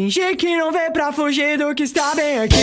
Fingir que não vê pra fugir do que está bem aqui.